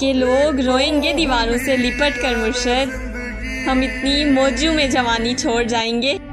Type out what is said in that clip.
के लोग रोएँगे दीवारों से लिपट कर मुर्शद। हम इतनी मौजू में जवानी छोड़ जाएँगे।